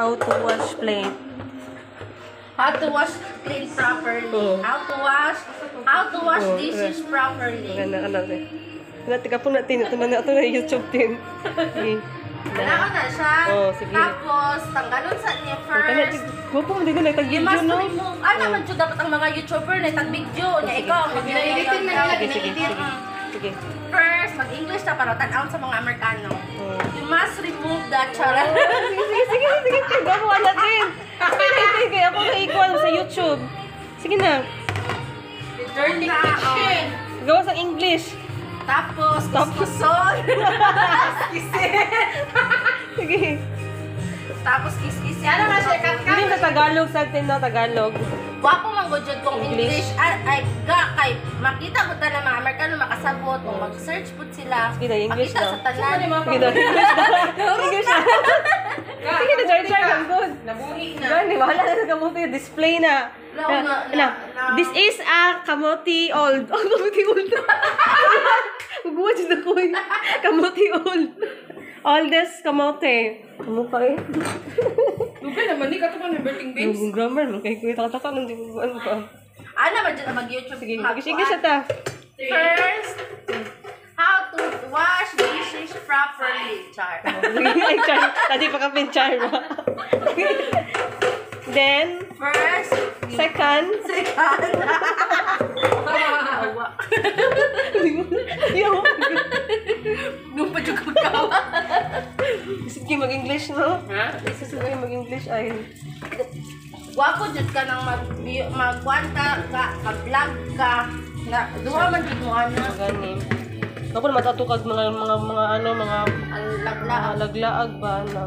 How to wash plate. How to wash plate properly. Oo. How to wash how to wash Oo, dishes properly. Gana, ano, eh. Natiga po natin. Ito na ito na YouTube din. Okay. Kailangan na siya. Oo, sige. Tapos, tanggalon sa niya first. gupo mo din na You itag-video, must no? remove. Ah, naman dyan dapat ang mga YouTuber na tag-video. Niya ikaw, mag Editing na nila, Sige, sige, sige. gina-edit. Sige. First, mag-English na para tan sa mga Amerikano. Oo. You must remove that chara. Sige, sige, sige, sige. Gagawa natin. Sige, sige. Ako na equal sa YouTube. Sige na. Turn the kitchen. Gawa sa English. Tapos, kuskuson. Sige. Tapos, kis-kis. Yan naman siya, kat- Hindi sa Tagalog, sa atin na Tagalog. Wapo man gud jud kung English. English ay, ay ga kay makita ko ta ng mga Amerikano makasabot kung mag-search pud sila. Sige na, English makita daw. sa tanan. Sige na, English na. English na. Sige na, Jar, I'm good. Nabuhi na. Gani, wala na sa kamuti. Display na. No, Na- no, na, no, no. This is a kamuti old. Oh, kamuti old. Guguwa dyan ako eh. Kamuti old. Oldest kamote. Ano pa eh? Lugay naman, di ka ito man birthing babes. Yung grammar, no? Kaya kuya takataka nang di ko ano pa. Ano man jud mag-YouTube. Sige, sige siya ta. First, how to wash dishes properly, Char. Ay, char. Tadi pa ka char ba? Then, First, second, second. Awa. yung, Nung pa jud ko kawa. sige mag-English, no? Ha? Sa mag-English ay, Wapo jud ka nang mag magwan ka, mag-vlog ka. Na duha man jud mo ana. gani. Ako na matatukag mga, mga, mga, ano, mga laglaag. laglaag ba na.